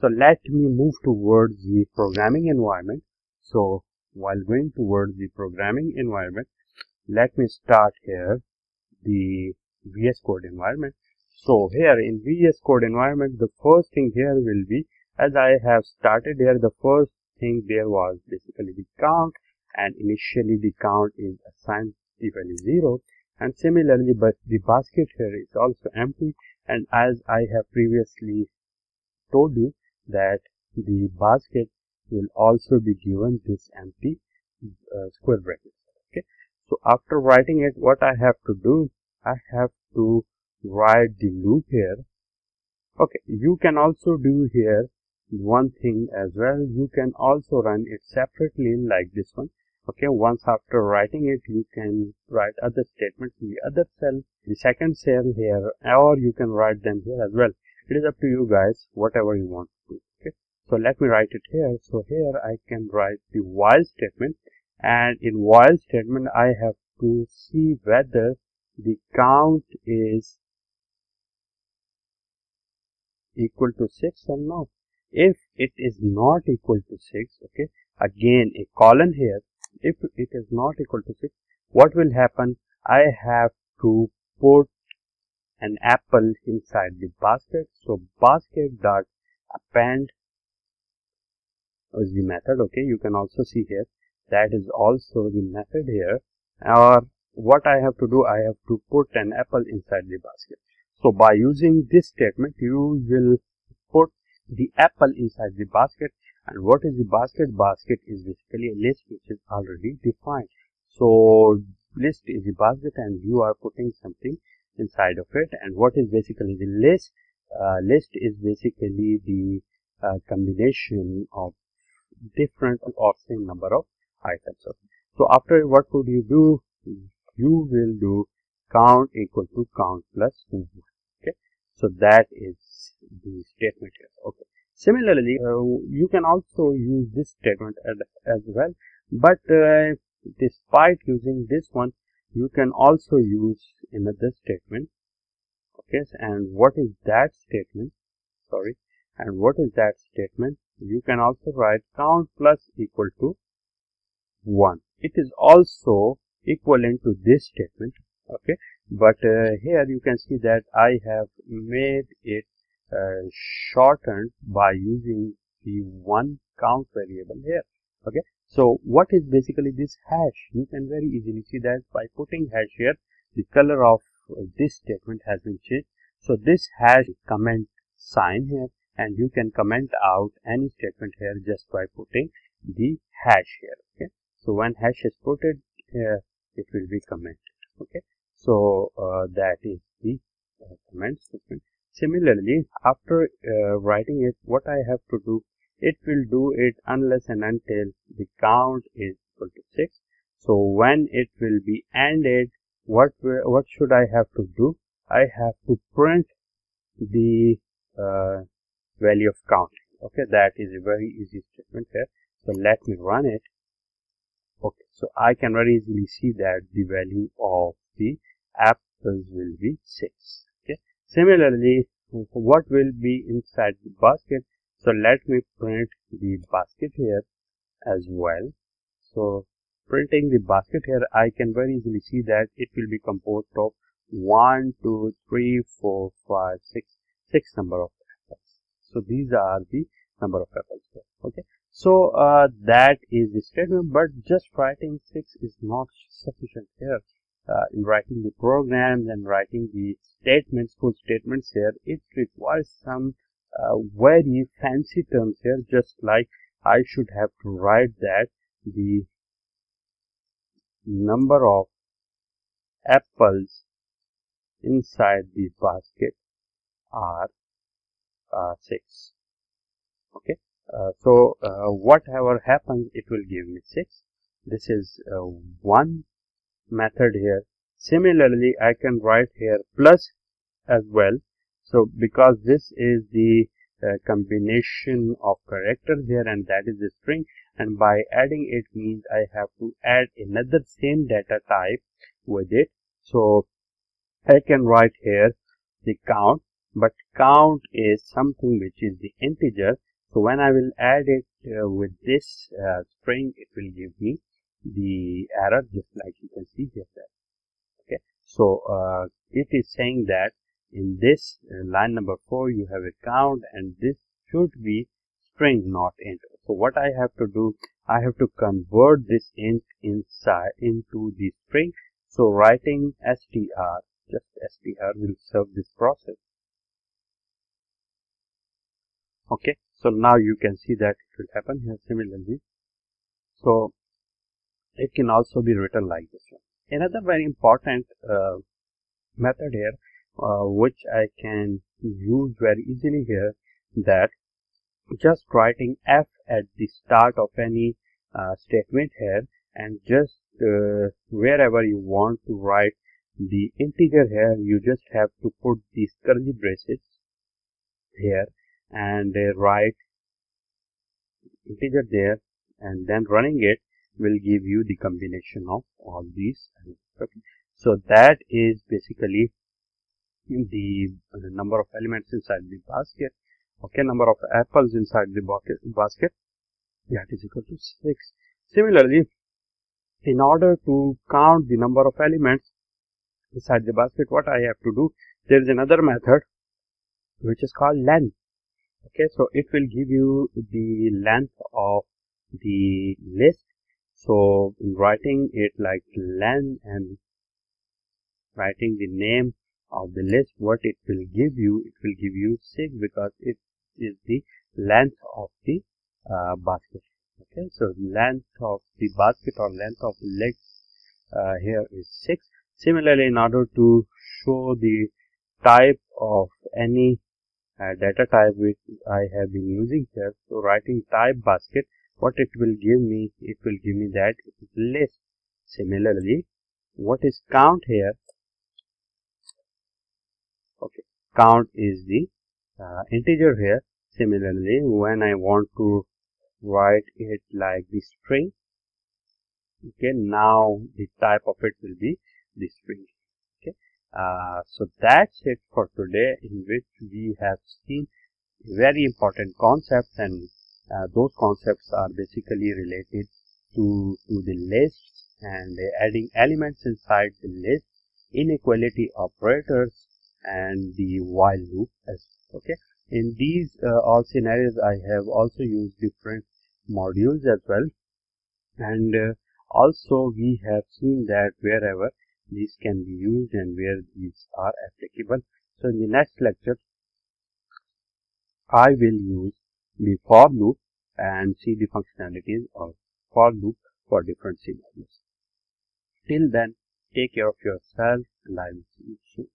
so let me move towards the programming environment. So while going towards the programming environment let me start here the VS Code environment. So here in VS Code environment the first thing here will be as I have started here the first thing there was basically the count and initially the count is assigned the value 0 and similarly but the basket here is also empty. And as I have previously told you that the basket will also be given this empty uh, square bracket okay? So after writing it what I have to do I have to write the loop here okay? You can also do here one thing as well. You can also run it separately like this one okay? Once after writing it you can write other statements in the other cell the second cell here or you can write them here as well it is up to you guys whatever you want to do okay? So let me write it here. So here i can write the while statement. And in while statement i have to see whether the count is equal to 6 or not. If it is not equal to 6 okay? Again a colon here. If it is not equal to 6 what will happen? I have to put an apple inside the basket. So basket dot append is the method. Okay you can also see here. That is also the method here. Or what i have to do i have to put an apple inside the basket. So by using this statement you will put the apple inside the basket. And what is the basket? Basket is basically a list which is already defined. So list is the basket and you are putting something inside of it. And what is basically the list? Uh, list is basically the uh, combination of different or same number of items. So after what would you do? You will do count equal to count plus 1 okay? So that is the statement here. Okay. Similarly, uh, you can also use this statement as, as well, but uh, despite using this one, you can also use another statement. Okay, and what is that statement? Sorry, and what is that statement? You can also write count plus equal to 1. It is also equivalent to this statement. Okay, but uh, here you can see that I have made it uh, shortened by using the one count variable here okay? So what is basically this hash? You can very easily see that by putting hash here the color of this statement has been changed. So this hash comment sign here and you can comment out any statement here just by putting the hash here. Okay? So when hash is put it here it will be commented. Okay? So uh, that is the uh, comment statement. Similarly, after uh, writing it, what I have to do, it will do it unless and until the count is equal to 6. So when it will be ended, what what should I have to do? I have to print the uh, value of count. Okay, that is a very easy statement here. So let me run it. Okay, so I can very easily see that the value of the apples will be 6. Similarly, what will be inside the basket? So let me print the basket here as well. So printing the basket here, I can very easily see that it will be composed of 1, 2, 3, 4, 5, 6, 6 number of apples. So these are the number of apples here. Okay. So uh, that is the statement, but just writing 6 is not sufficient here uh, in writing the programs and writing the statements, full statements here, it requires some uh, very fancy terms here, just like I should have to write that. The number of apples inside the basket are uh, 6 okay? Uh, so uh, whatever happens it will give me 6 this is uh, one method here. Similarly i can write here plus as well so because this is the uh, combination of characters here and that is the string and by adding it means i have to add another same data type with it. So i can write here the count but count is something which is the integer. So when I will add it uh, with this uh, string it will give me the error just like you can see here. Okay. So uh, it is saying that in this uh, line number 4 you have a count and this should be string not int. So what I have to do I have to convert this int inside into the string. So writing str just str will serve this process. Okay so now you can see that it will happen here similarly. So it can also be written like this one. Another very important uh, method here uh, which I can use very easily here that just writing f at the start of any uh, statement here and just uh, wherever you want to write the integer here you just have to put these curly braces here and uh, write integer there and then running it will give you the combination of all these. Okay. So that is basically the, the number of elements inside the basket. Okay number of apples inside the basket. That is equal to 6 similarly in order to count the number of elements inside the basket what I have to do there is another method which is called length. Okay so it will give you the length of the list. So writing it like len and writing the name of the list what it will give you it will give you 6 because it is the length of the uh, basket. Okay so length of the basket or length of legs uh, here is 6 similarly in order to show the type of any uh, data type which I have been using here so writing type basket what it will give me it will give me that list. Similarly what is count here okay count is the uh, integer here. Similarly when I want to write it like the string okay now the type of it will be the string okay. Uh, so that's it for today in which we have seen very important concepts and uh, those concepts are basically related to to the list and adding elements inside the list inequality operators and the while loop as okay? In these uh, all scenarios I have also used different modules as well. And uh, also we have seen that wherever these can be used and where these are applicable. So in the next lecture I will use the for loop and see the functionalities of for loop for different scenarios. Till then take care of yourself. And I will see you soon